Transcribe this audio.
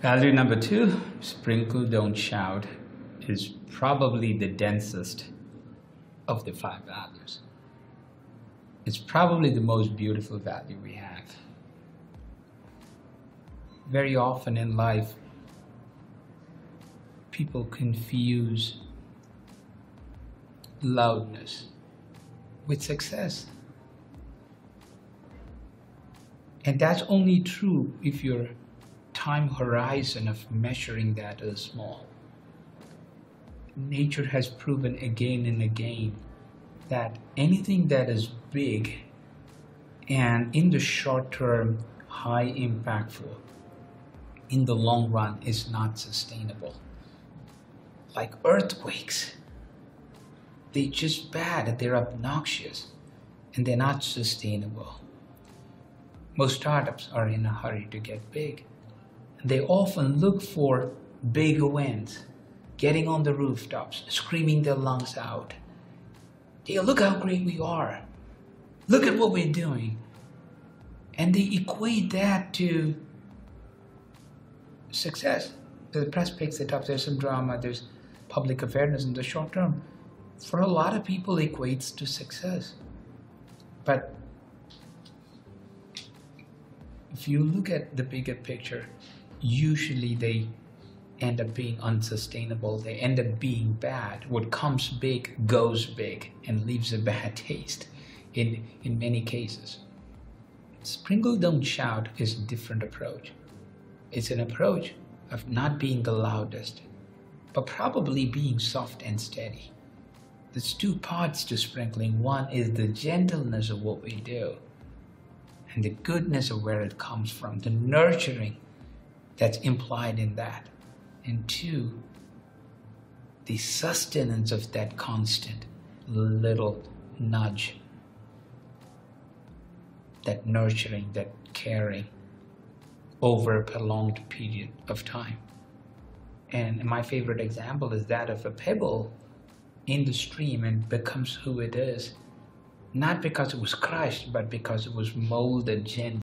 Value number two, sprinkle, don't shout, is probably the densest of the five values. It's probably the most beautiful value we have. Very often in life, people confuse loudness with success. And that's only true if your time horizon of measuring that is small. Nature has proven again and again that anything that is big and in the short term high impactful in the long run is not sustainable. Like earthquakes, they're just bad, they're obnoxious, and they're not sustainable. Most startups are in a hurry to get big. They often look for big wins, getting on the rooftops, screaming their lungs out. Look how great we are. Look at what we're doing. And they equate that to success. The press picks it up, there's some drama, there's public awareness in the short term. For a lot of people, equates to success. But if you look at the bigger picture, usually they end up being unsustainable. They end up being bad. What comes big goes big and leaves a bad taste in, in many cases. Sprinkle Don't Shout is a different approach. It's an approach of not being the loudest, but probably being soft and steady. There's two parts to sprinkling. One is the gentleness of what we do and the goodness of where it comes from, the nurturing that's implied in that. And two, the sustenance of that constant little nudge, that nurturing, that caring over a prolonged period of time. And my favorite example is that of a pebble in the stream and becomes who it is not because it was crushed, but because it was molded gently.